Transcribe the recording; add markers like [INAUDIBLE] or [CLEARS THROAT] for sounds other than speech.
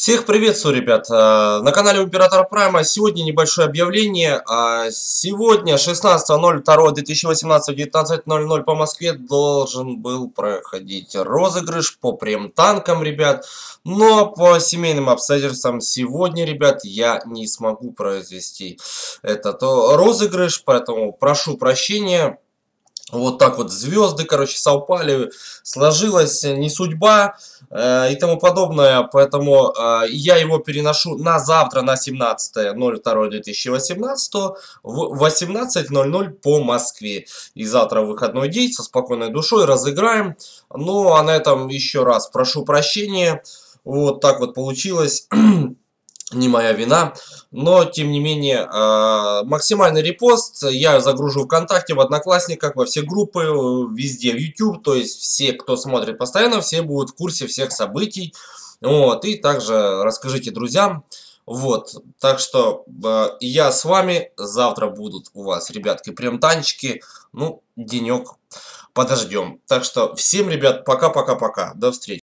Всех приветствую, ребят! Э, на канале Император Прайма сегодня небольшое объявление. А сегодня, 16.02.2018, 19.00 по Москве, должен был проходить розыгрыш по прем-танкам, ребят. Но по семейным обстоятельствам сегодня, ребят, я не смогу произвести этот розыгрыш, поэтому прошу прощения. Вот так вот звезды, короче, совпали, сложилась не судьба э, и тому подобное. Поэтому э, я его переношу на завтра, на 17.02.2018 в 18.00 по Москве. И завтра выходной день, со спокойной душой разыграем. Ну, а на этом еще раз прошу прощения. Вот так вот получилось. [CLEARS THROAT] не моя вина, но тем не менее э, максимальный репост я загружу ВКонтакте, в Одноклассниках, во все группы, везде в YouTube, то есть все, кто смотрит постоянно, все будут в курсе всех событий, вот, и также расскажите друзьям, вот, так что э, я с вами, завтра будут у вас, ребятки, прям танчики, ну, денек подождем, так что всем, ребят, пока-пока-пока, до встречи.